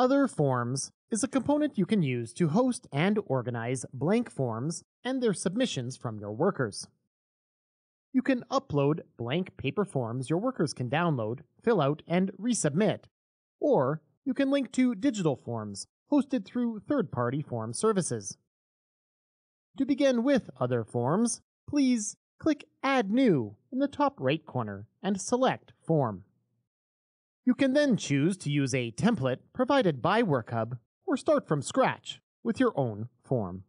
Other Forms is a component you can use to host and organize blank forms and their submissions from your workers. You can upload blank paper forms your workers can download, fill out, and resubmit, or you can link to digital forms hosted through third party form services. To begin with Other Forms, please click Add New in the top right corner and select Form. You can then choose to use a template provided by WorkHub or start from scratch with your own form.